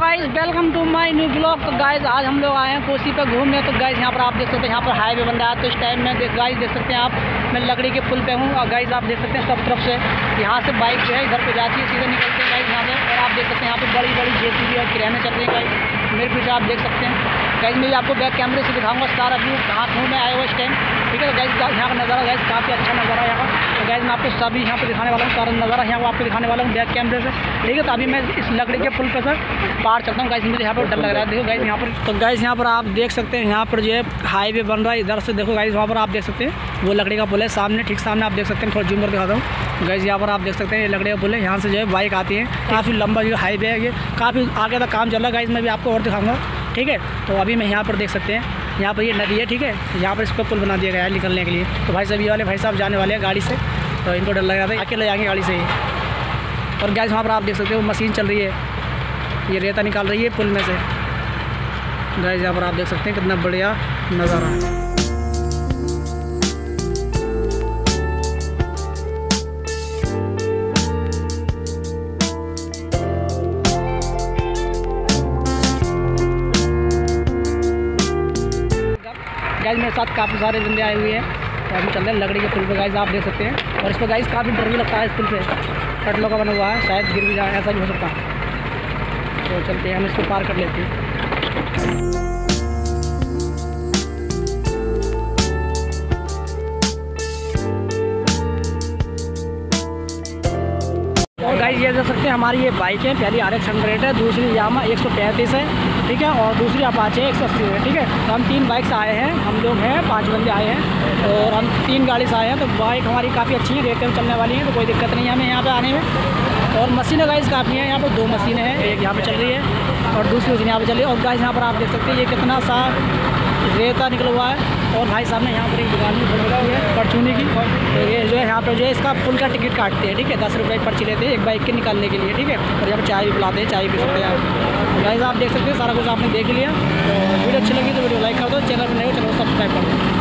लोग तो गाइस आज हम लोग आए हैं कोसी पर घूमने। तो गाइस यहाँ पर आप देख सकते हैं, यहाँ पर हाईवे बन रहा है। तो इस टाइम में गाइस देख सकते हैं आप, मैं लकड़ी के पुल पे हूँ। और गाइस आप देख सकते हैं सब तरफ़ से यहाँ से बाइक जो है इधर पे जाती है, सीधे निकलते हैं गाइज़ यहाँ पर और आप देख सकते हैं यहाँ पर बड़ी बड़ी जेसीबी और किराने चल रही है गाइस मेरे पीछे आप देख सकते हैं। गाइस मैं आपको बैक कैमरे से दिखाऊँगा सारा व्यू कहाँ हूँ मैं आया हुआ इस टाइम ठीक है गाइस यहाँ का नज़ारा गैस काफ़ी अच्छा नज़ारा है यहाँ का। तो गाइस मैं आपको सभी यहाँ पर दिखाने वाला हूँ, सारा नज़ारा यहाँ आपको दिखाने वाला हूँ बैक कैमरे से। ठीक है तो अभी मैं इस लकड़ी के पुल पर सर पार चलता हूँ। गाइस मुझे यहाँ पर डर लग रहा है। देखो गाइस यहाँ पर तो गाइस यहाँ पर आप देख सकते हैं, यहाँ पर जो है हाईवे बन रहा है। इधर से देखो गाइस वहाँ पर आप देख सकते हैं, वो लकड़ी का पुल है। सामने, ठीक सामने आप देख सकते हैं, थोड़ा जूम कर दिखाता हूँ। गाइस यहाँ पर आप देख सकते हैं, ये लकड़ी का पुल है। यहाँ से जो है बाइक आती है। काफ़ी लंबा जो हाईवे है ये। काफ़ी आगे तक काम चल रहा है। गाइस मैं भी आपको और दिखाऊँगा। ठीक है? तो अभी मैं यहाँ पर देख सकते हैं। यहाँ पर ये नदी है, ठीक है? यहाँ पर इसको पुल बना दिया गया है निकलने के लिए। तो भाई साहब, ये वाले भाई साहब जाने वाले हैं गाड़ी से। तो इनको डर लग रहा था अकेले जाएँगे गाड़ी से ही और गैस वहाँ पर आप देख सकते हो, मशीन चल रही है। ये रेता निकाल रही है पुल में से। गैस यहाँ पर आप देख सकते हैं कितना बढ़िया नज़ारा है। गाइस मेरे साथ काफ़ी सारे बंदे आए हुए हैं। तो हम चल रहे हैं लकड़ी के पुल पे गाइस आप देख सकते हैं। और इस पर गाइस काफ़ी डर भी लगता है इस पुल पे। कटलों का बना हुआ है, शायद गिर भी जाए, ऐसा भी हो सकता। है तो चलते हैं, हम इसको पार कर लेते हैं। ये देख सकते हैं। हमारी ये बाइक है, पहली आर एक्स हंड्रेड है, दूसरी यामा एक सौ पैंतीस है, ठीक है? और दूसरी अपाचे एक सौ अस्सी है, ठीक है? तो हम तीन बाइक से आए हैं, हम लोग हैं, पाँच बंदे आए हैं, और हम तीन गाड़ी से आए हैं। तो बाइक हमारी काफ़ी अच्छी है रेट में चलने वाली है तो कोई दिक्कत नहीं है हमें यहाँ पर आने में। और मशीनें गाइस काफ़ी हैं, यहाँ पर दो मशीनें हैं, एक यहाँ पर चल रही है, और दूसरी मशीन यहाँ पर चल रही है। और गाइस यहाँ पर आप देख सकते हैं, ये कितना सा रेता निकला हुआ है और भाई साहब ने यहाँ पर एक दुकान भी खोल हुई है परचूनी की। तो ये जो है यहाँ पर जो है इसका फुल का टिकट काटते हैं, ठीक है? दस रुपये पर्ची लेते हैं, एक बाइक के निकालने के लिए, ठीक है? और यहाँ पर चाय भी पिलाते हैं, चाय भी सकते हैं। भाई साहब देख सकते हैं, सारा कुछ आपने देख लिया। तो वीडियो अच्छी लगी तो वीडियो लाइक कर दो, चैनल पर नहीं हो चैनल सब्सक्राइब कर दो।